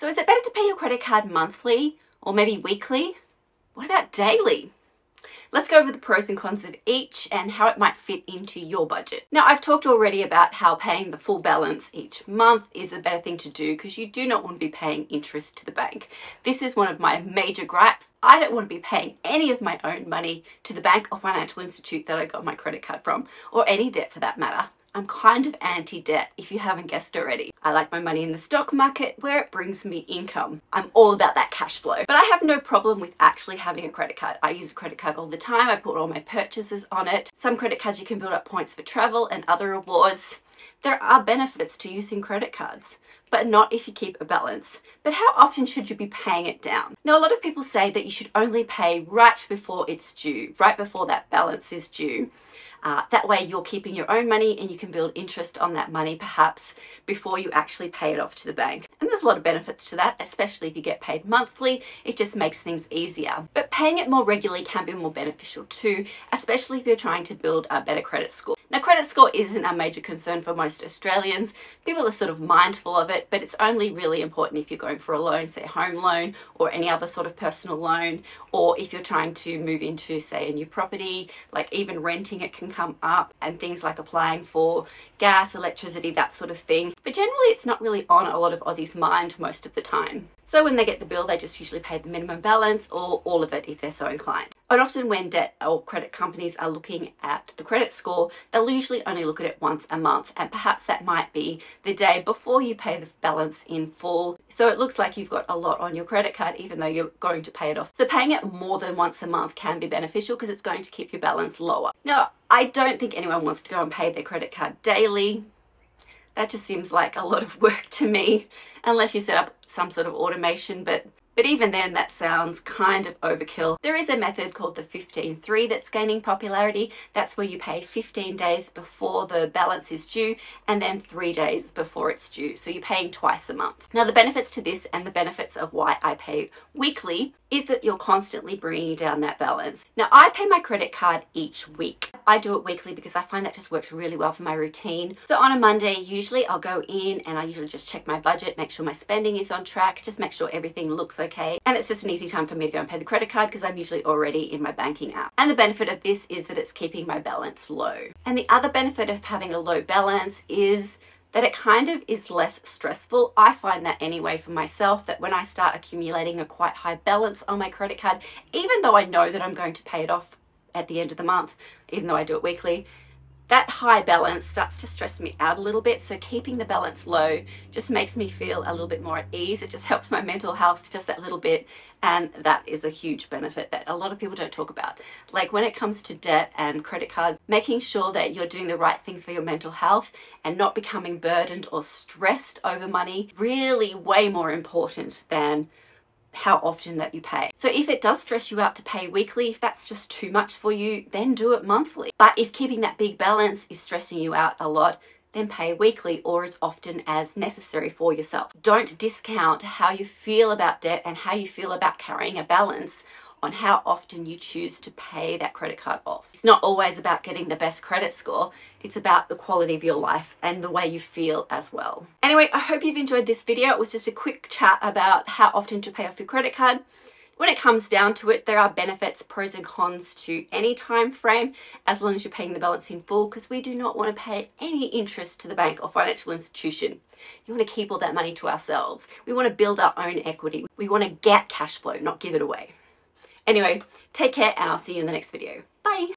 So is it better to pay your credit card monthly or maybe weekly? What about daily? Let's go over the pros and cons of each and how it might fit into your budget. Now, I've talked already about how paying the full balance each month is a better thing to do because you do not want to be paying interest to the bank. This is one of my major gripes. I don't want to be paying any of my own money to the bank or financial institute that I got my credit card from, or any debt for that matter. I'm kind of anti-debt if you haven't guessed already. I like my money in the stock market where it brings me income. I'm all about that cash flow. But I have no problem with actually having a credit card. I use a credit card all the time. I put all my purchases on it. Some credit cards you can build up points for travel and other rewards. There are benefits to using credit cards, but not if you keep a balance. But how often should you be paying it down? Now, a lot of people say that you should only pay right before it's due, right before that balance is due. Uh, that way you're keeping your own money and you can build interest on that money perhaps before you actually pay it off to the bank. And there's a lot of benefits to that, especially if you get paid monthly. It just makes things easier. But paying it more regularly can be more beneficial too, especially if you're trying to build a better credit score. Now, credit score isn't a major concern for most Australians. People are sort of mindful of it, but it's only really important if you're going for a loan, say a home loan or any other sort of personal loan, or if you're trying to move into, say, a new property, like even renting it can come up, and things like applying for gas, electricity, that sort of thing. But generally, it's not really on a lot of Aussies' mind most of the time. So when they get the bill, they just usually pay the minimum balance or all of it if they're so inclined. And often when debt or credit companies are looking at the credit score, they'll usually only look at it once a month. And perhaps that might be the day before you pay the balance in full. So it looks like you've got a lot on your credit card, even though you're going to pay it off. So paying it more than once a month can be beneficial because it's going to keep your balance lower. Now, I don't think anyone wants to go and pay their credit card daily. That just seems like a lot of work to me, unless you set up some sort of automation, but but even then, that sounds kind of overkill. There is a method called the 15-3 that's gaining popularity. That's where you pay 15 days before the balance is due and then three days before it's due. So you're paying twice a month. Now, the benefits to this and the benefits of why I pay weekly is that you're constantly bringing down that balance. Now, I pay my credit card each week. I do it weekly because I find that just works really well for my routine. So on a Monday, usually I'll go in and I usually just check my budget, make sure my spending is on track, just make sure everything looks okay. And it's just an easy time for me to go and pay the credit card because I'm usually already in my banking app. And the benefit of this is that it's keeping my balance low. And the other benefit of having a low balance is that it kind of is less stressful. I find that anyway for myself that when I start accumulating a quite high balance on my credit card, even though I know that I'm going to pay it off at the end of the month, even though I do it weekly, that high balance starts to stress me out a little bit. So keeping the balance low just makes me feel a little bit more at ease. It just helps my mental health just that little bit. And that is a huge benefit that a lot of people don't talk about. Like when it comes to debt and credit cards, making sure that you're doing the right thing for your mental health and not becoming burdened or stressed over money, really way more important than how often that you pay. So if it does stress you out to pay weekly, if that's just too much for you, then do it monthly. But if keeping that big balance is stressing you out a lot, then pay weekly or as often as necessary for yourself. Don't discount how you feel about debt and how you feel about carrying a balance on how often you choose to pay that credit card off. It's not always about getting the best credit score, it's about the quality of your life and the way you feel as well. Anyway, I hope you've enjoyed this video. It was just a quick chat about how often to pay off your credit card. When it comes down to it, there are benefits, pros and cons to any time frame as long as you're paying the balance in full because we do not want to pay any interest to the bank or financial institution. You want to keep all that money to ourselves. We want to build our own equity. We want to get cash flow, not give it away. Anyway, take care and I'll see you in the next video.